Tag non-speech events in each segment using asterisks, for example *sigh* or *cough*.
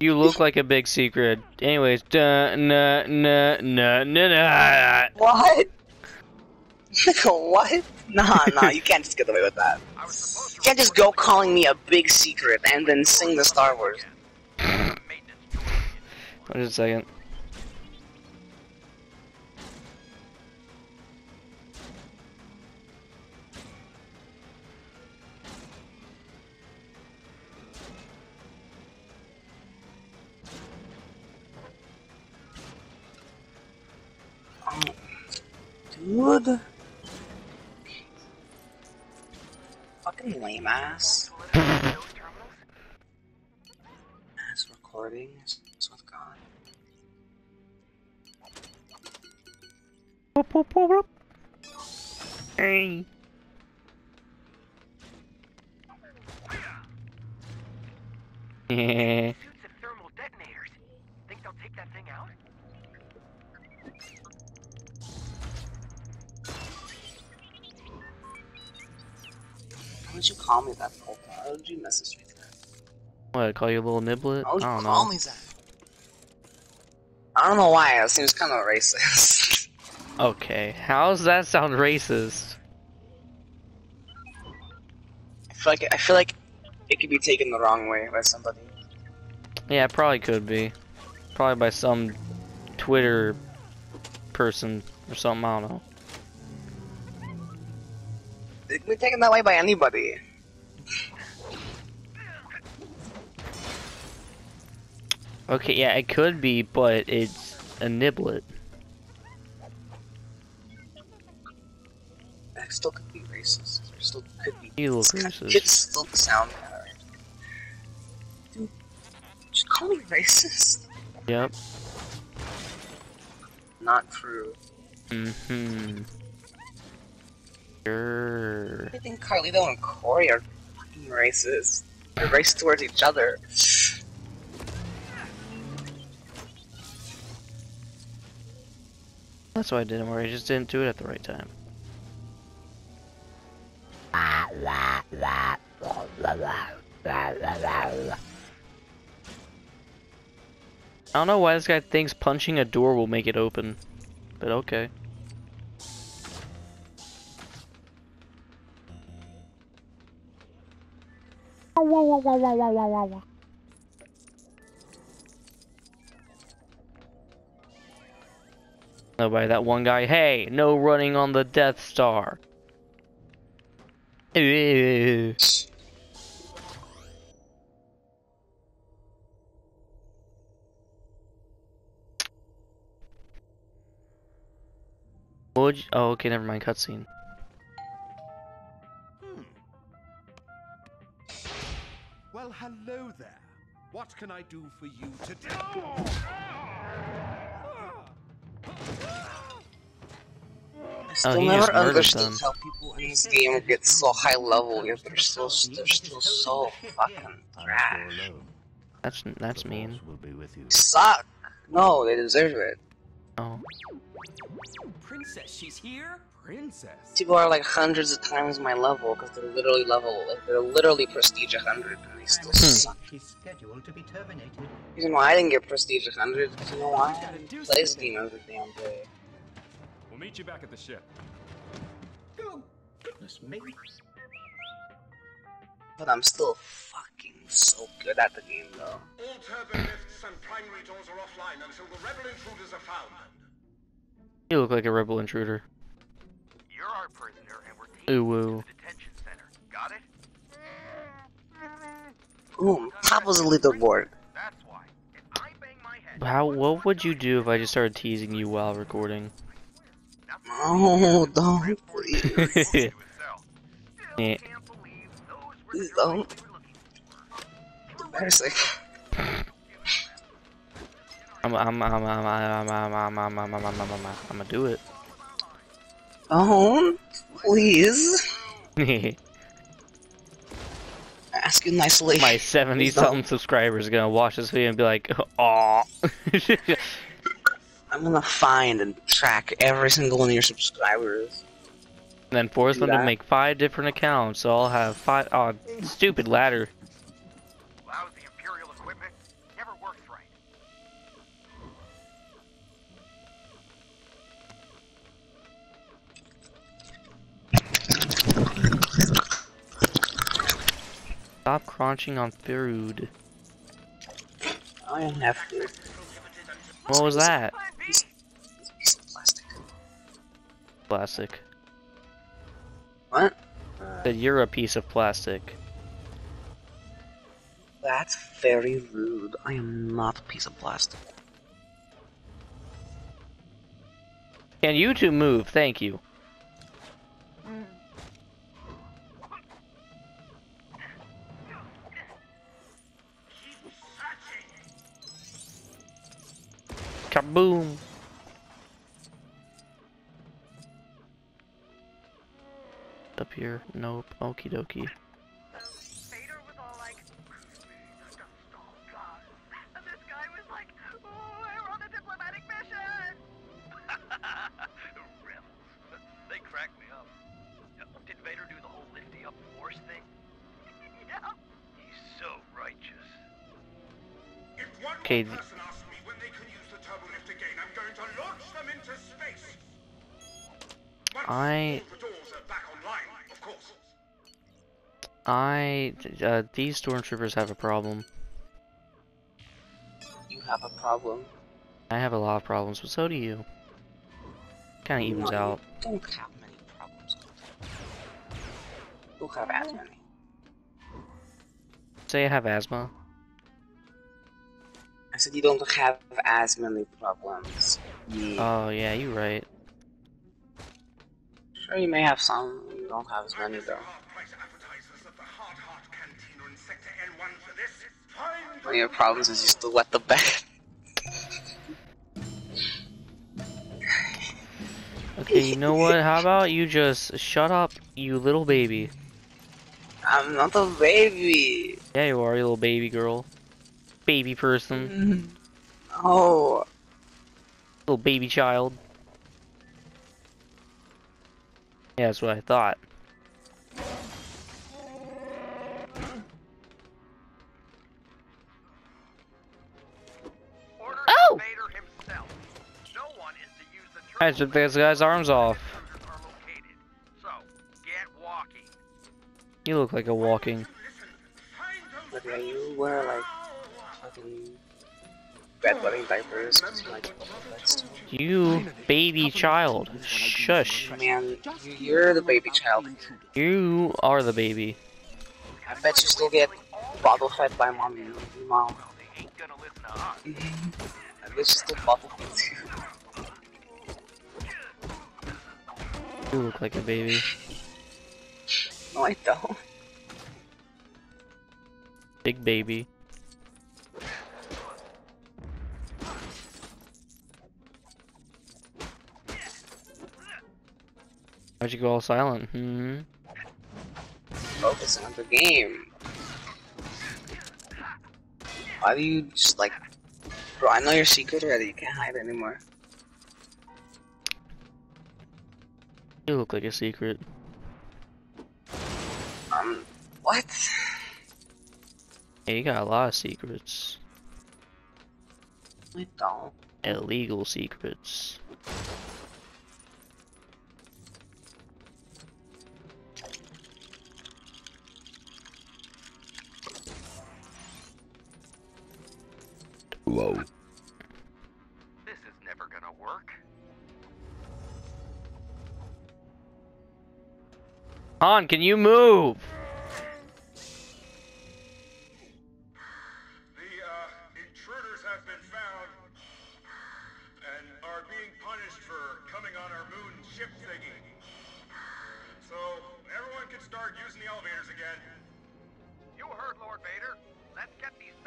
You look like a big secret. Anyways, duh, nah, nah, nah, nah, nah. What? *laughs* what? Nah, nah, you can't just get away with that. You can't just go calling me a big secret and then sing the Star Wars. Wait a second. wood? Fucking lame ass. Recording. With God. Hey. Yeah. Think they'll take that thing out? Would you call me that, Polka? Why would you message me that? What, call you a little niblet? Why would I you don't call know. me that? I don't know why. It seems kind of racist. *laughs* Okay, how does that sound racist? I feel like I feel like it could be taken the wrong way by somebody. Yeah, it probably could be. Probably by some Twitter person or something, I don't know. Be taken that way by anybody. Okay, yeah, it could be, but it's a niblet. It still could be racist. Or still could be. You look it's kind- racist. Could still sound of. Dude, just call me racist. Yep. Not true. Mm-hmm. Sure. I think Carlito and Corey are fucking racist. They're racist towards each other. That's why I didn't worry, I just didn't do it at the right time. I don't know why this guy thinks punching a door will make it open, but okay. whoa. Oh, by that one guy. Hey, no running on the Death Star. *laughs* Oh, okay, never mind. Cutscene. There. What can I do for you today? Oh, I still he never just murdered understood them. how people in this game get so high level yet they're still they're still so fucking trash. That's that's mean. Will be with you. Suck. No, they deserve it. Oh, Princess, she's here? Princess. People are like hundreds of times my level because they're literally level, like they're literally prestige 100 and they still suck. She's scheduled to be terminated. Reason why I didn't get prestige 100 because you know why? I didn't play this game every damn day. We'll meet you back at the ship. Oh, goodness me. But I'm still fucking so good at the game though. All turbo lifts and primary doors are offline until the rebel intruders are found. you look like a rebel intruder. You're our prisoner, and we're taking Ooh, you to the detention center. Got it? Ooh, top was a leaderboard. That's why. If I bang my head, How? What would you do if I just started teasing you while recording? No, don't please. to his cell. Still Yeah. can't believe those were Please the don't. droids we were looking for. Embarrassing. I'm I'm I'm I'm I'm I'm I'm I'm I'm I'm I'm I'm I'm I'm gonna do it. Don't, please. *laughs* Ask you nicely. My 70 something subscribers are gonna watch this video and be like, "Aw." *laughs* I'm gonna find and track every single one of your subscribers. and then force them to make five different accounts, so I'll have five. Oh, stupid ladder. Stop crunching on food. I don't have to. What was that? Piece piece of plastic. Plastic. What? That you're a piece of plastic. That's very rude. I am not a piece of plastic. Can you two move? Thank you. *laughs* *laughs* use the turbolift again, I'm going to launch them into space. Once I- all the doors are back online, of course. I, uh, these stormtroopers have a problem. You have a problem. I have a lot of problems, but so do you. Kinda evens you out. Don't have many problems. You have as many. Say I have asthma. I said you don't have as many problems. Yeah. Oh, yeah, you're right. sure, you may have some. You don't have as many though. One of your problems is you still wet the bed. Okay, you know what? How about you just shut up, you little baby? I'm not a baby. Yeah, you are, you little baby girl. Baby person. Mm-hmm. Oh, Little baby child. Yeah, that's what I thought. I took this guy's arms off. Soldiers are located. So, get walking. You look like a walking. but yeah, you wear like fucking bedwetting diapers. Like, You baby child. Shush. man, you, you're the baby child. You are the baby. I bet you still get bottle fed by mommy. Mom. They ain't gonna listen to us. Mm-hmm. I bet you still bottle fed *laughs* You look like a baby. No, I don't. Big baby. Why'd you go all silent? Hmm. Focusing on the game. Why do you just like, bro? I know your secret already. You can't hide anymore. You look like a secret. Um, what? Hey, you got a lot of secrets. I don't. Illegal secrets. Whoa.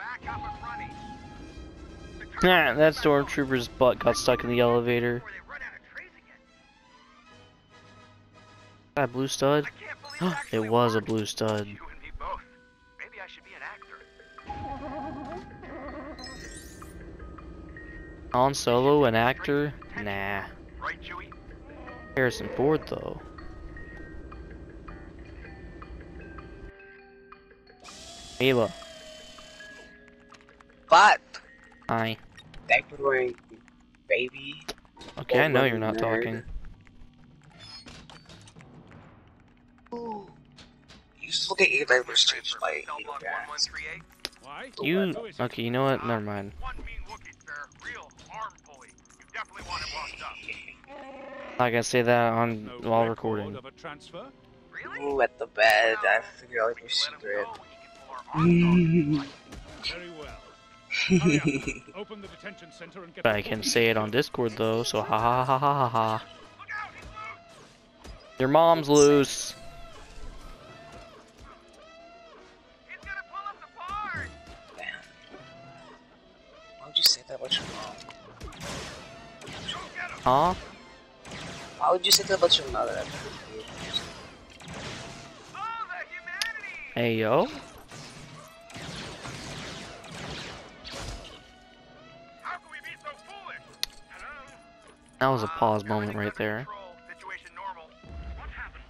Back up and running. Nah, that stormtrooper's butt got stuck in the elevator. That blue stud? I can't believe it it was a blue stud. You and me both. Maybe I should be an actor. *laughs* Han Solo, an actor? Nah. Right, Chewie? Harrison Ford, though. Ava. But Hi. diaper wearing baby. Okay, I know you're not Nerd. talking. You just look at your diapers changed by Cell your block parents. 1138. Why? You Who is he? okay? You know what? Never mind. One mean Wookiee, sir. Real arm pulley. You definitely want him locked up. Not gonna say that on No while recording. Of a transfer? Really? Ooh, at the bed. I Well, figure out your we secret. go, can pull our arms off. *laughs* *laughs* Very well. Hurry up. *laughs* Open the detention center and get. I can say it on Discord though, so ha ha ha ha ha ha. Look out, he's loose! Your mom's loose. Huh? Why would you say that about your mother? Hey yo. How can we be so foolish? Hello? That was a Uh, pause moment right there. control. Situation normal. What happened?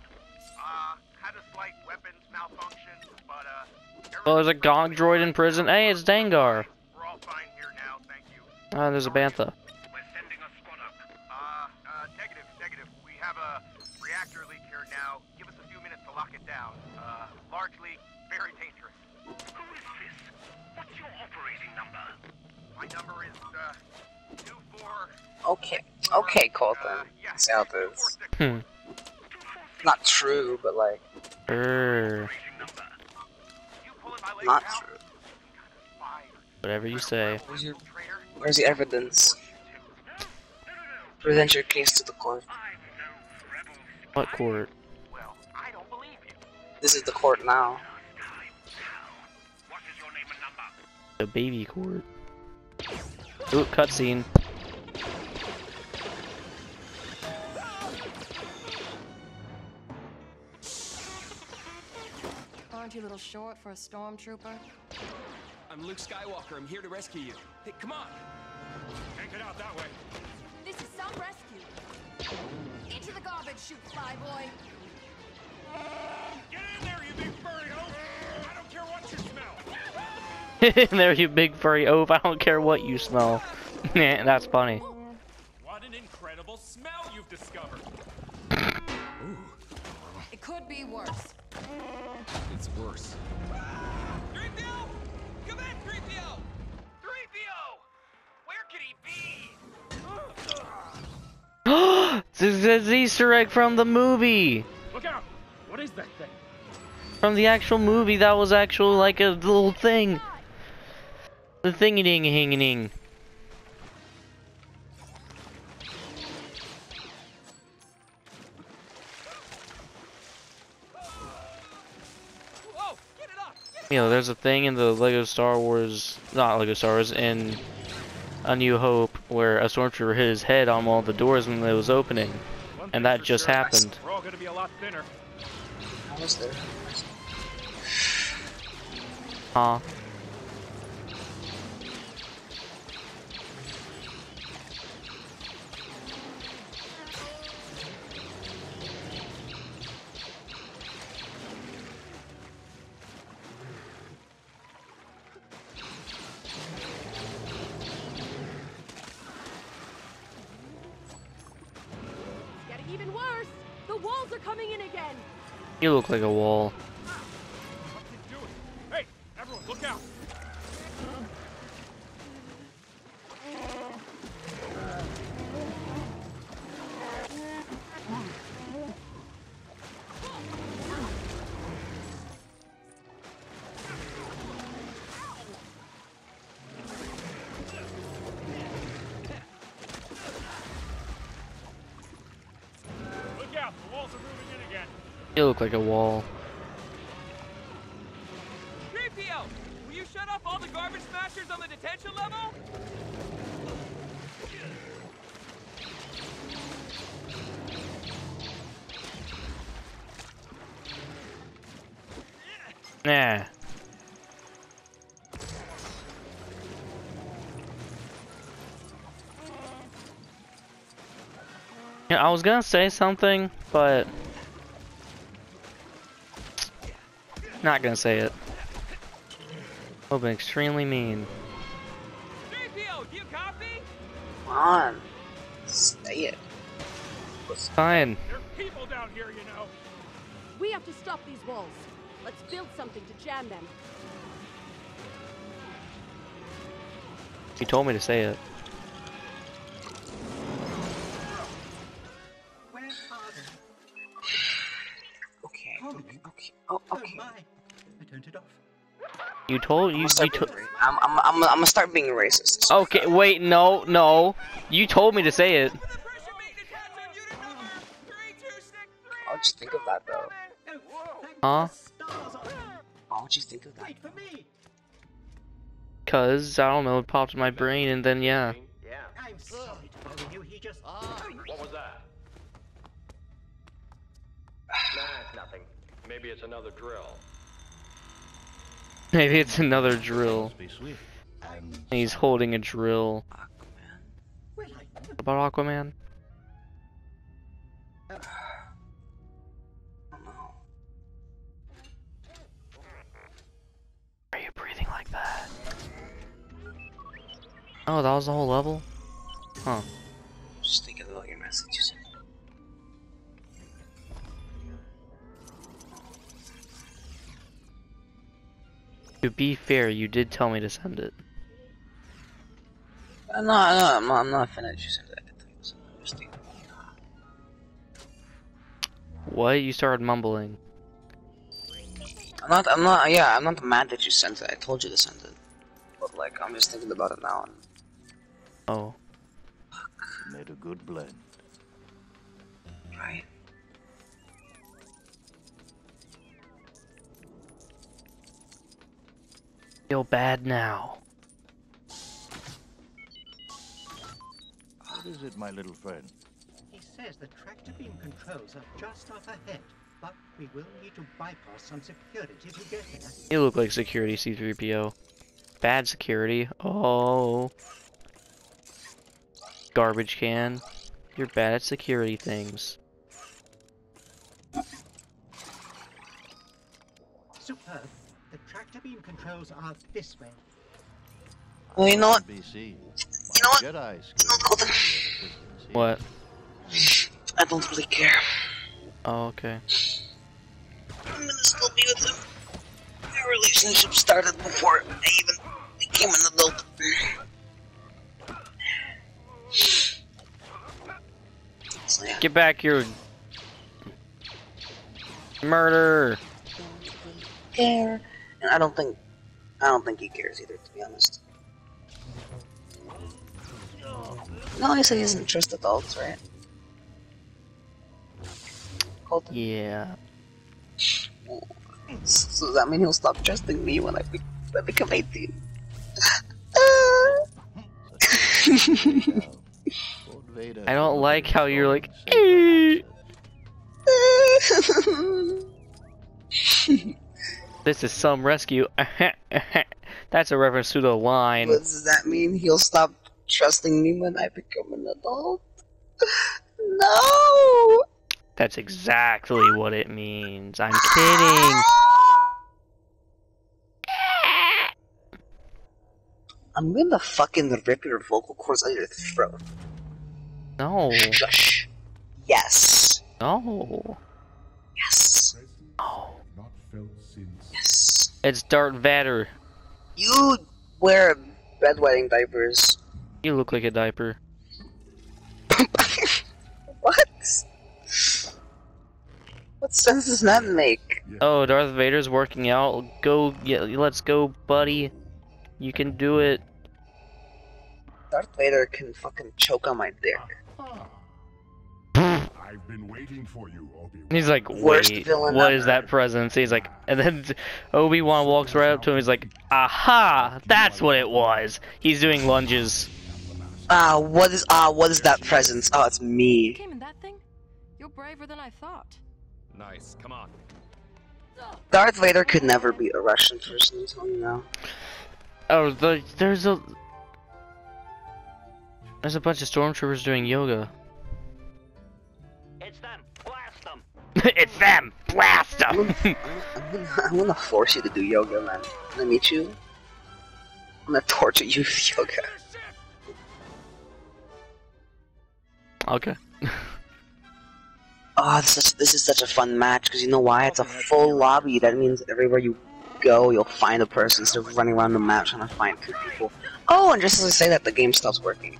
Uh, had a slight weapons malfunction, but uh. Oh, there's a everything's gonk droid in prison. Hey, it's Dengar. We're all fine here now, thank you. Ah, there's a bantha. Okay. Okay, Colton. yeah, See how it two, four, is. six. Hmm. Not true, but like, Err. Operating number. You pulling my leg not true. Whatever you say. Where's your, where's the evidence? Present your case to the court. What court? Well, I don't believe you. This is the court now. What is your name and number? The baby court. Ooh, cutscene. Aren't you a little short for a stormtrooper? I'm Luke Skywalker. I'm here to rescue you. Hey, come on. Can't get out that way. This is some rescue. Into the garbage chute, flyboy. Get in there, you big furry oaf! I don't care what you smell. there, you big furry oaf. I don't care what you smell. *laughs* Nah, That's funny. What an incredible smell you've discovered. It could be worse. It's worse. 3PO! Come in, 3PO! 3PO! Where could he be? *gasps* this is an Easter egg from the movie. Look out! What is that thing? From the actual movie, that was actually like a little thing. The thingy ding hing ding. You know, there's a thing in the Lego Star Wars, not Lego Star Wars, in A New Hope, where a stormtrooper hit his head on one of the doors when it was opening, and that just sure, happened. We're all gonna be a lot thinner. How was there? Huh? You look like a wall. You like a wall. 3PO! Will you shut off all the garbage smashers on the detention level? Nah. Yeah, I was gonna say something, but not gonna say it. Would have been extremely mean. 3PO, do you copy? Come on. Say it. Fine. There are people down here, you know. We have to stop these walls. Let's build something to jam them. You told me to say it. You told I'm you. gonna you to- I'm, I'm, I'm, I'm gonna start being racist. okay, wait, no, no. You told me to say it. Why would you think of that though? Huh? the stars Why would you think of that? Wait for me. Cause I don't know, it popped in my brain, and then yeah. Yeah. I'm sorry to bother you. He just. What was that? nah, it's nothing. Maybe it's another drill. *laughs* Maybe it's another drill. And He's holding a drill. Well, What about Aquaman? I. Are you breathing like that? Oh, that was the whole level? Huh. Just thinking about your messages. To be fair, you did tell me to send it. Uh, no, no, I'm not, I'm not finished. You said that. I can tell you something. Just. What? You started mumbling. I'm not, I'm not, yeah, I'm not mad that you sent it. I told you to send it. But, like, I'm just thinking about it now. And Oh. made a good blend. Right. Feel bad now. What is it, my little friend? He says the tractor beam controls are just up ahead, but we will need to bypass some security to get there. You look like security C3PO. Bad security. Oh. Garbage can. You're bad at security things. Superb. The tractor beam controls are this way. Well, you know what? BC. You know what? Jedi What? I don't really care. Oh, okay. I'm gonna still be with him. Our relationship started before I even became an adult. So, yeah. Get back here. Murder. care. And I don't think I don't think he cares either, to be honest. No, he said he doesn't trust adults, right? Colton. Yeah. So does that mean he'll stop trusting me when I, be- when I become 18? I don't like how you're like. *laughs* *laughs* *laughs* This is some rescue. *laughs* That's a reference to the line. What does that mean? He'll stop trusting me when I become an adult? *laughs* No! That's exactly what it means. I'm kidding. I'm gonna fucking rip your vocal cords out of your throat. No. Shush. Yes. No. Yes. No. Not felt since. Yes. It's Darth Vader. You wear bedwetting diapers. You look like a diaper. *laughs* What? What sense does that make? Oh, Darth Vader's working out. Go, yeah, let's go, buddy. You can do it. Darth Vader can fucking choke on my dick. I've been waiting for you, Obi-Wan. He's like, wait, villain what is ever. that presence? He's like, and then *laughs* Obi Wan walks right up to him. He's like, aha, that's what it was. He's doing lunges. Ah, what is ah, what is that presence? Oh, it's me. Came in that thing? You're braver than I thought. Nice. Come on. Darth Vader could never be a Russian person. I'm you now. Oh, the, there's a there's a bunch of stormtroopers doing yoga. *laughs* it's them. Blast I'm them. gonna, I'm, gonna, *laughs* I'm gonna force you to do yoga, man. When I meet you, I'm gonna torture you with yoga. okay. Oh, this is this is such a fun match because you know why? It's a full lobby. That means everywhere you go, you'll find a person instead of running around the map trying to find two people. Oh, and just as I say that, the game stops working.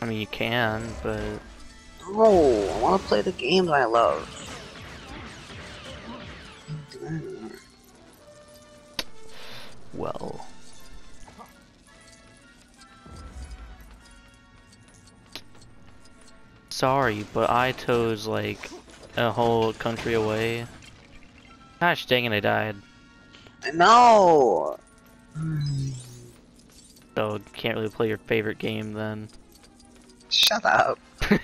I mean, you can, but No, I want to play the game that I love. well. Sorry, but Ito's like a whole country away. Gosh dang it, I died. No! So can't really play your favorite game then. Shut up. You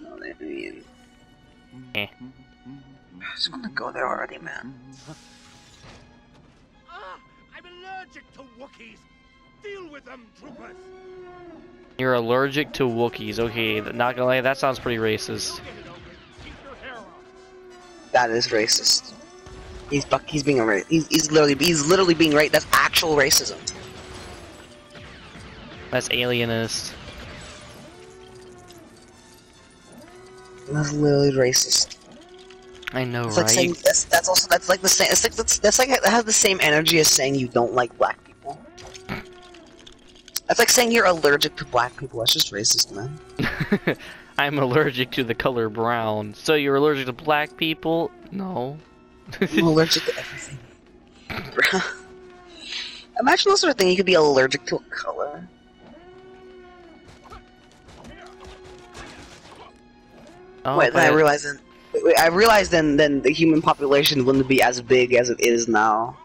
know what I mean? Eh. I just want to go there already, man. Ah, I'm allergic to Wookiees. Deal with them, troopers. You're allergic to Wookiees. Okay, not gonna lie, that sounds pretty racist. That is racist. He's fuck. He's being a ra- he's, he's literally he's literally being right. That's actual racism. That's alienist. That's literally racist. I know, It's right? like saying that's that's also that's like the same. It's like that's, that's like that has the same energy as saying you don't like black people. *clears throat* That's like saying you're allergic to black people. That's just racist, man. *laughs* I'm allergic to the color brown. So you're allergic to black people? No. I'm allergic to everything. *laughs* *laughs* Imagine the sort of thing you could be allergic to a color. Oh, wait, then I but- realized then. I realized then then the human population wouldn't be as big as it is now.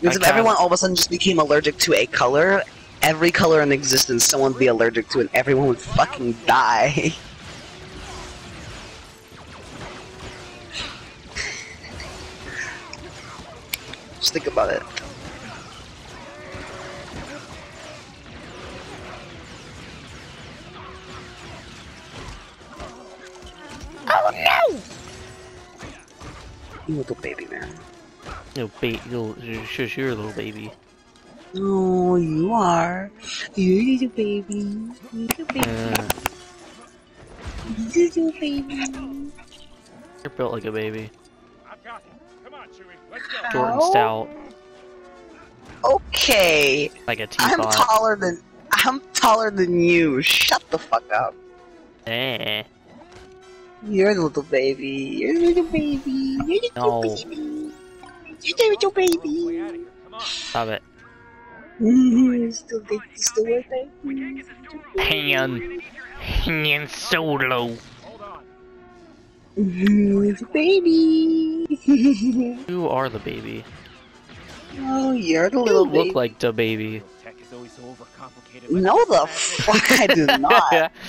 Because I if everyone all of a sudden just became allergic to a color, every color in existence someone would be allergic to, and everyone would fucking die. *laughs* just think about it. Oh no! You little baby man. You ba- you shush your little baby. Oh, you are. You're a little baby. Little baby. Uh, Little baby. you're built like a baby. I've got him. Come on, Chewie. Let's go. Short and stout. Okay. Like a I'm taller than I'm taller than you. Shut the fuck up. Eh. You're the little baby. You're the little baby. You're the little No. baby. You're the little baby. Way out of here. Come on. Stop it. You're still big, still with baby. Han. Han Solo. Hold on. Little baby. You are the baby. oh, you're the You little look like the baby. Tech is always so overcomplicated. No, the fuck I do not. *laughs*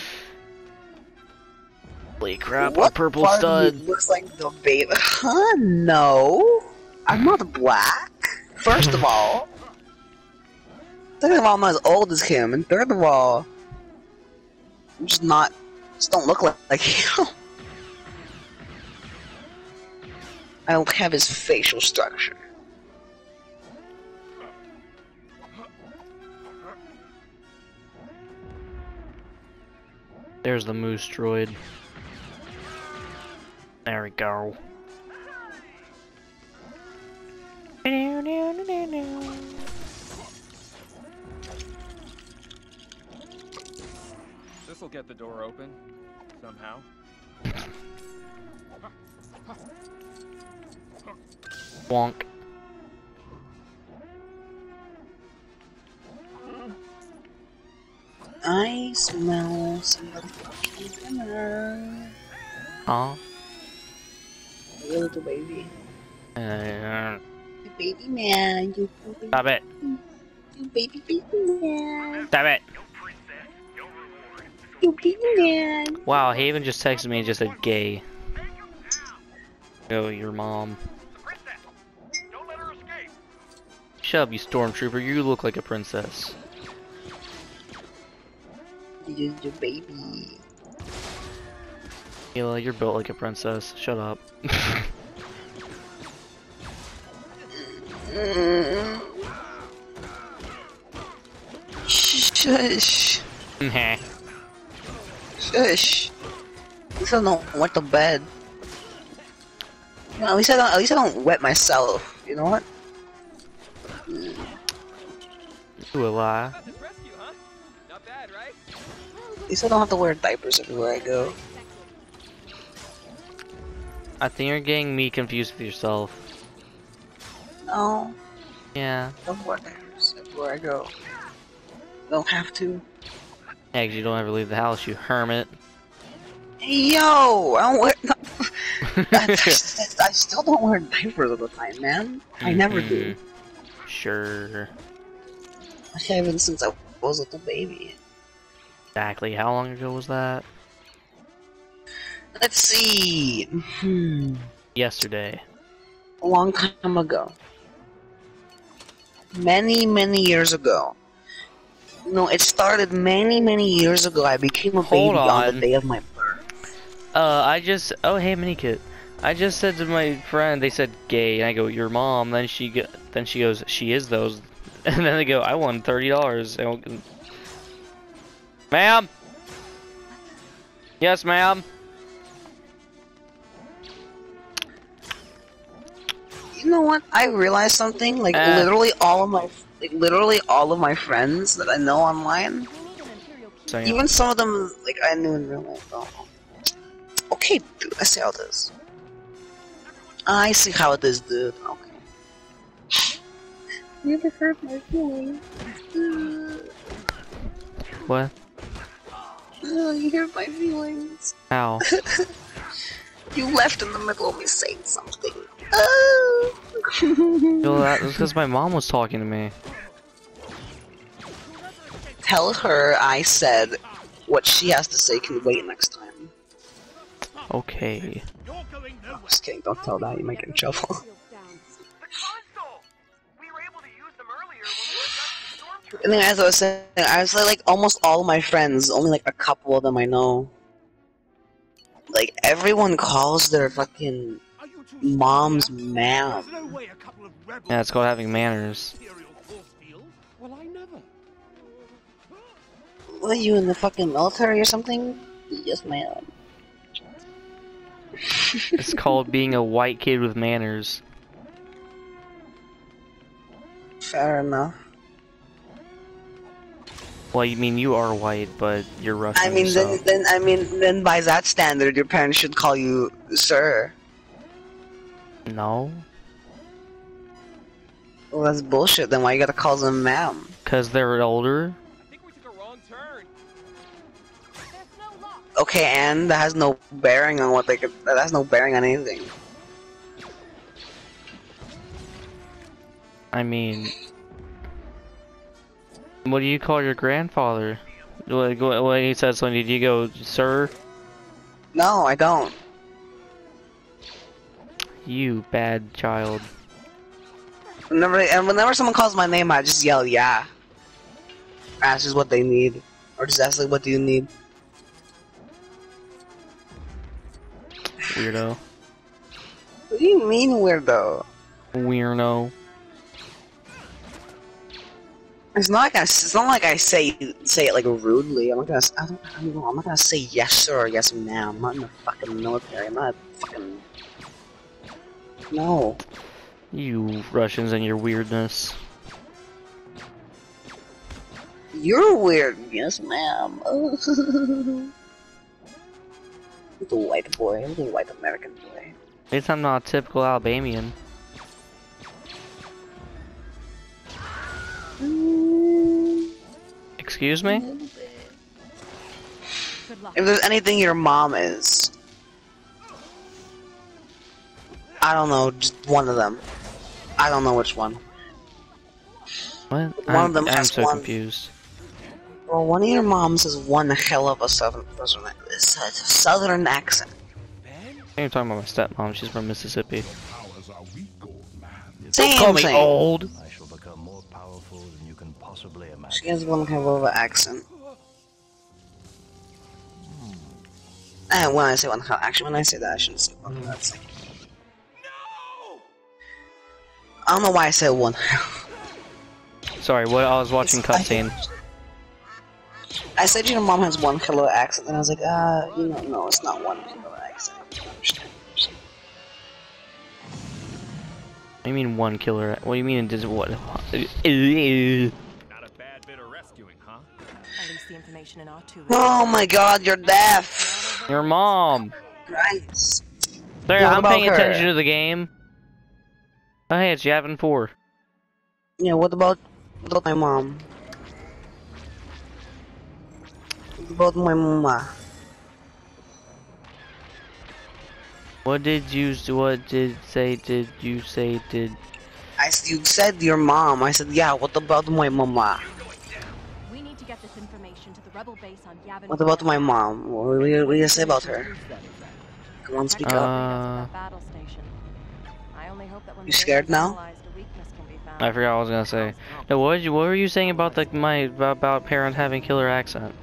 Holy crap, what purple stud. looks like the baby? Huh? No, I'm not black. First of all, second of all, I'm not as old as him, and third of all, I'm just not. Just don't look like, like him. I don't have his facial structure. There's the moose droid. There we go. This'll get the door open. Somehow. Wonk. I smell somebody fucking dinner. Huh? You little baby. Uh, You baby man. You baby, stop it. you baby baby man. Stop it. You baby man. Wow, Haven just texted me and just said gay. Oh, your mom. Don't let her escape. Shut up, you stormtrooper. You look like a princess. You your baby. Mila, you're built like a princess. Shut up. Mm. Shush. Heh. *laughs* Shush. At least I don't wet the bed. You know, at least I don't. At least I don't wet myself. You know what? You a lie. This rescue, huh? Not bad, right? At least I don't have to wear diapers everywhere I go. I think you're getting me confused with yourself. No, Yeah. don't wear diapers everywhere I go. Don't have to. Yeah, you don't ever leave the house, you hermit. Hey, yo, I don't wear. *laughs* I, I still don't wear diapers all the time, man. I never do. Mhm. Sure. I haven't since I was a little baby. Exactly. How long ago was that? Let's see. Hmm. Yesterday. A long time ago. Many, many years ago. No, it started many, many years ago. I became a Hold baby on. on. the day of my birth. Uh, I just. Oh, hey, Minikit. I just said to my friend, they said gay, and I go, your mom. Then she go, then she goes, she is those. *laughs* And then they go, I won thirty dollars. Ma'am. Yes, ma'am. You know what? I realized something. Like Uh. literally all of my, like literally all of my friends that I know online, So, yeah. even some of them like I knew in real life. Oh. Okay, dude. I see how it is. I see how it is, dude. Okay. *sighs* You ever hurt my feelings? What? uh, *sighs* you hurt my feelings. How? *laughs* You left in the middle of me saying something. Oh. well, that was because my mom was talking to me. Tell her I said what she has to say can wait next time. Okay. Just kidding, don't tell that, you might get in trouble. The console! We were able to use them earlier when we were done with the stormtroopers. And then as I was saying, I was like, like almost all of my friends, only like a couple of them I know. Like everyone calls their fucking mom's ma'am. Yeah, it's called having manners. Well, I never. What are you in the fucking military or something? Yes, ma'am. It's called being a white kid with manners. Fair enough. Well, you mean you are white, but you're Russian. I mean, so. then, then I mean, then by that standard, your parents should call you sir. No, Well, that's bullshit. Then why you gotta call them ma'am? because they're older. I think we took a wrong turn. Okay, and that has no bearing on what they could. That has no bearing on anything. I mean, what do you call your grandfather? When when he says something, did you go, sir? No, I don't. You bad child. Whenever and whenever someone calls my name, I just yell yeah. Ask just what they need, or just ask like, "What do you need?" Weirdo. What do you mean, weirdo? Weirdo. It's not like I. It's not like I say say it like rudely. I'm not gonna. I don't, I don't know. I'm not gonna say yes sir or yes ma'am. I'm not in the fucking military. I'm not fucking. No. You Russians and your weirdness. You're weird. Yes, ma'am. *laughs* the white boy. the white American boy. At least I'm not a typical Albanian. Excuse me? If there's anything your mom is, I don't know, just one of them. I don't know which one. What? One I'm, of them I'm has so one- confused. Well, one of your moms has one hell of a southern, southern, it's a southern accent. I'm talking about my stepmom. She's from Mississippi. Same Call me thing. old. I shall become more powerful than you can possibly imagine. She has one hell of an accent. And when I say one hell, actually, when I say that, I shouldn't say one hell. That's like. I don't know why I said one. Sorry, what? I was watching cutscene. I said your mom has one killer accent, and I was like, uh, you know, no, it's not one killer accent. I. What do you mean one killer? What do you mean? Does what? Not a bad bit of rescuing, huh? At least the information in R2. Oh my god, you're deaf! Your mom. Christ. Sorry, Yeah, I'm paying her? attention to the game. Oh hey, it's Yavin Four. Yeah, what about, what about my mom? What about my mama? What did you? What did say? Did you say? Did? I s- you said your mom. I said, yeah, what about my mama? We need to get this information to the rebel base on Yavin. What about my mom? What do you, what do you say about her? Come on, speak up. Uh, battle You scared now? analyzed, a weakness can be found. I forgot what I was gonna say. No, what did you? What were you saying about the my about, about parent having killer accent?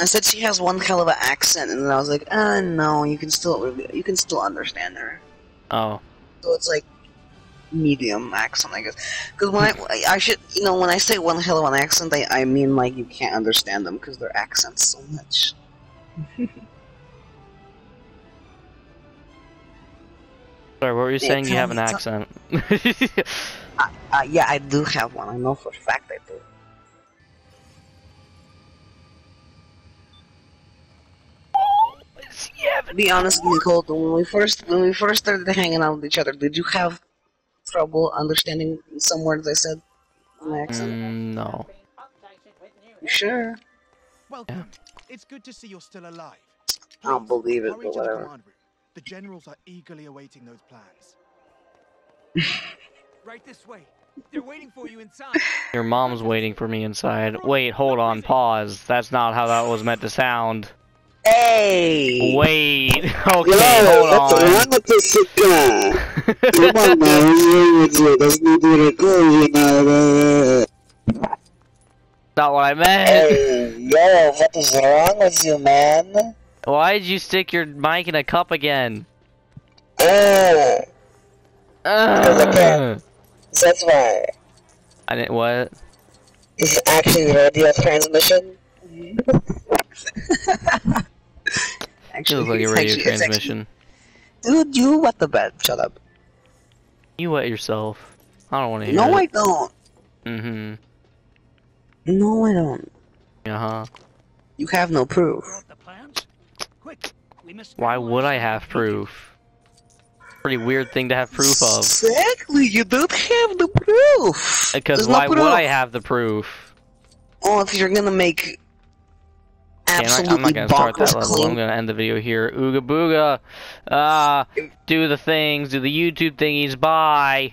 I said she has one hell of an accent, and then I was like, uh, no, you can still, you can still understand her. Oh, So it's like medium accent, I guess. Because when *laughs* I, I should, you know, when I say one hell of an accent, I, I mean like you can't understand them because their accents so much. *laughs* sorry. What were you Yeah, saying? You have an accent. *laughs* Uh, yeah, I do have one. I know for a fact I do. Be honest Nicole. When we first when we first started hanging out with each other, did you have trouble understanding some words I said? in My accent. Mm, no. You sure? Welcome. It's good to see you're still alive. I don't believe it, but whatever. Command room. The generals are eagerly awaiting those plans. *laughs* Right this way. They're waiting for you inside. Your mom's waiting for me inside. Wait, hold on. Pause. That's not how that was meant to sound. Hey! Wait. *laughs* Okay, Yo, hold what's on. wrong with this guy? Come on, man. What's wrong with you? That's not what I call you now. Not what I meant. Hey, yo, what is wrong with you, man? Why did you stick your mic in a cup again? Oh, Ugh. that's why. I didn't. What? This is actually a radio transmission. *laughs* It looks like a radio actually- it's transmission. Dude, you wet the bed. Shut up. You wet yourself. I don't want to hear No, I don't. Mm-hmm. No, I don't. Uh-huh. You have no proof. Why would I have proof? Pretty weird thing to have proof of. Exactly, you don't have the proof. Because There's no why would. I have the proof? Oh, if you're gonna make Okay, I'm not- absolutely I'm not gonna start that bonkers level. I'm gonna end the video here. Ooga booga. Ah, do the things, do the YouTube thingies. Bye.